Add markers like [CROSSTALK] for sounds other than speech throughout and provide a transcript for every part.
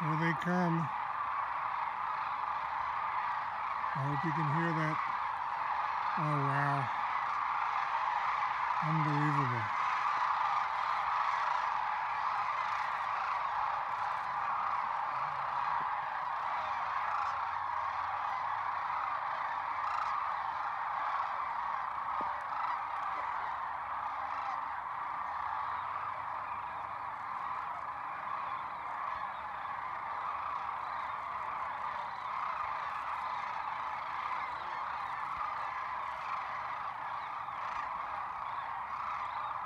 Here they come. I hope you can hear that. Oh, wow. Unbelievable.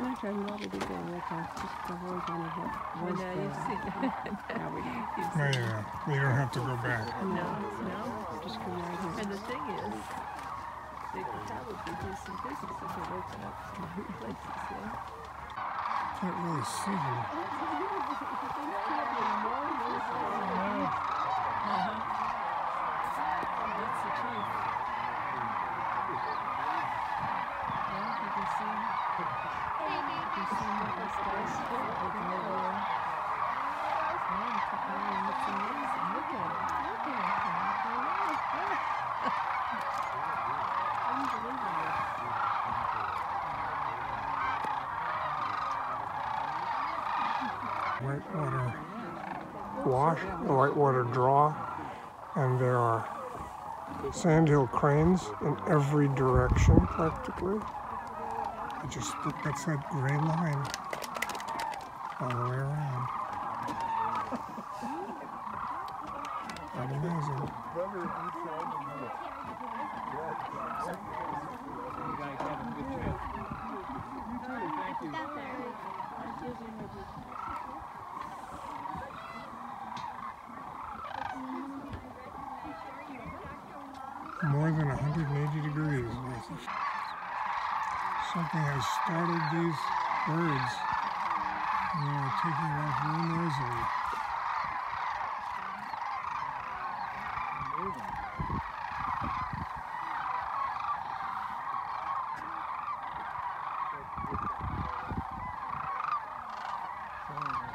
trying to do that real fast, just the whole kind of what I oh, was [LAUGHS] know, you've there. Now we don't. you've Yeah, seen, yeah. You don't have to go back. no, no. Just come right here. And the thing is, they could probably do some business if they open up some [LAUGHS] new places, yeah. Can't really see them. That's the truth. Yeah, you can see, you can see what this guy's looking over there. Man, Capone, it's amazing. Look at it. Look at it. Unbelievable. Whitewater wash, a whitewater draw, and there are sandhill cranes in every direction practically. I just look, that's that gray line all the way around. Amazing. more than 180 degrees. Something has startled these birds and they are taking off very noisily. Thank